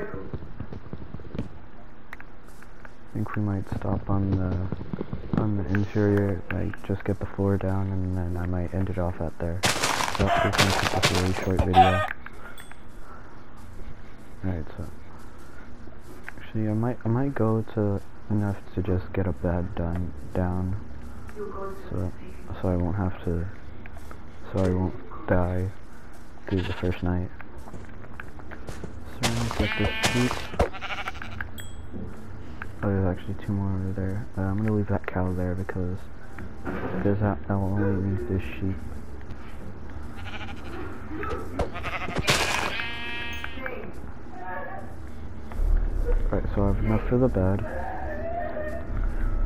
I think we might stop on the on the interior, like just get the floor down, and then I might end it off at there. So that's just a really short video. Alright, so actually, I might I might go to enough to just get a bed done down, so so I won't have to, so I won't die through the first night. This sheep. Oh, there's actually two more over there. Uh, I'm gonna leave that cow there because because I, I will only leave this sheep. Right, so I have enough for the bed.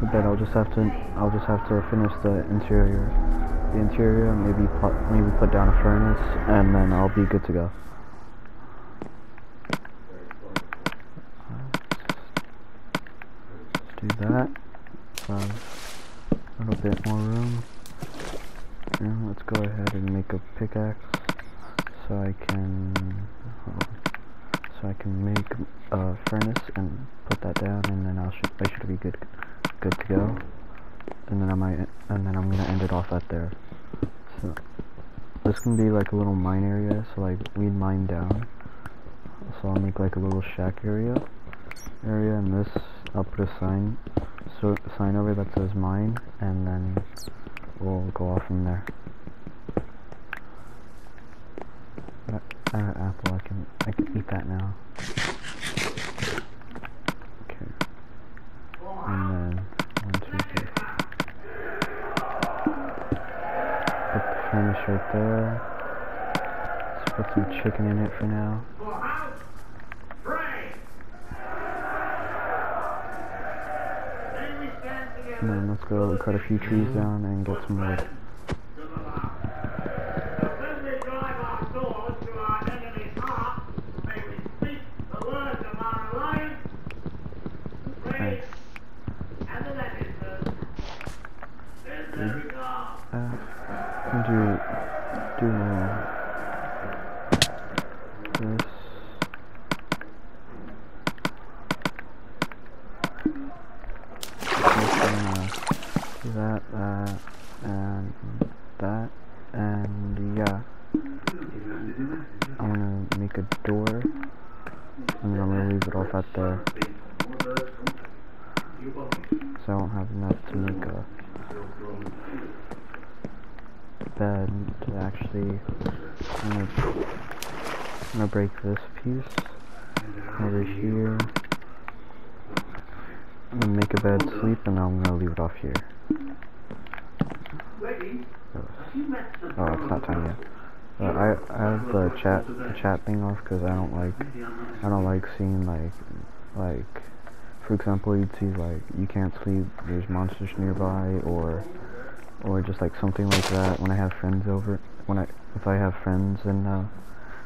The bed, I'll just have to, I'll just have to finish the interior, the interior, maybe put, maybe put down a furnace, and then I'll be good to go. Do that. A little bit more room. And let's go ahead and make a pickaxe so I can so I can make a furnace and put that down and then I should I should be good good to go. And then I might and then I'm gonna end it off at there. So this can be like a little mine area, so like we mine down. So I'll make like a little shack area area and this I'll put a sign so sign over that says mine and then we'll go off from there. Uh, uh, apple, I can I can eat that now. Okay. And then one, two, three. Put the furnace right there. Let's put some chicken in it for now. And then let's go cut a few trees down and get some wood. Uh, do do this. Just gonna do that, that, and that, and yeah. I'm gonna make a door, and then I'm gonna leave it off at there. So I won't have enough to make a bed to actually. I'm gonna, I'm gonna break this piece over here. I'm gonna make a bed, sleep, and I'm gonna leave it off here. Oh, it's not time yet. Uh, I I have the chat the chat thing off because I don't like I don't like seeing like like for example you'd see like you can't sleep there's monsters nearby or or just like something like that when I have friends over when I if I have friends in uh,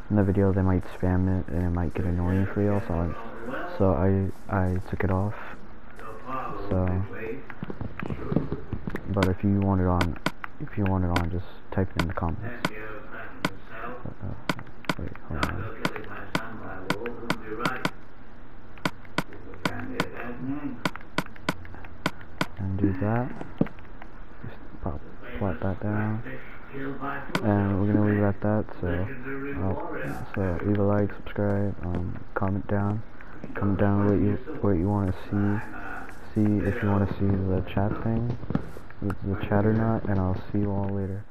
in the video they might spam it and it might get annoying for you so I, so I I took it off so but if you want it on if you want it on just type it in the comments. And do that. Just pop plot that down. And we're gonna leave it at that so uh, so leave a like subscribe um, comment down. Comment down what you what you want to see see if you want to see the chat thing the chat or not and I'll see you all later